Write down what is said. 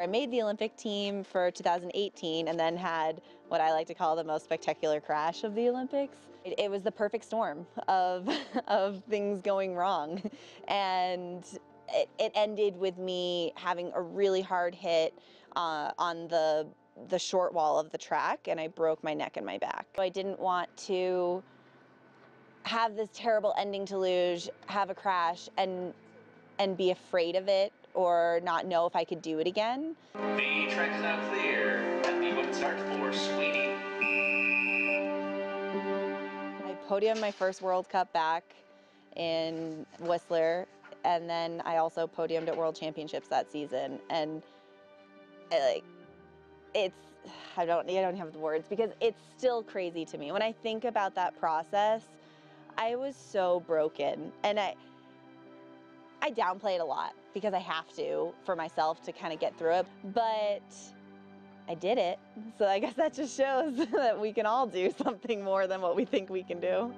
I made the Olympic team for 2018 and then had what I like to call the most spectacular crash of the Olympics. It, it was the perfect storm of, of things going wrong. And it, it ended with me having a really hard hit uh, on the the short wall of the track and I broke my neck and my back. I didn't want to have this terrible ending to luge, have a crash and and be afraid of it or not know if I could do it again. The track is now clear at the women's start for Sweeney. I podiumed my first World Cup back in Whistler and then I also podiumed at World Championships that season and uh, like it's I don't I don't have the words because it's still crazy to me. When I think about that process, I was so broken and I I downplay it a lot because I have to for myself to kind of get through it. But I did it. So I guess that just shows that we can all do something more than what we think we can do.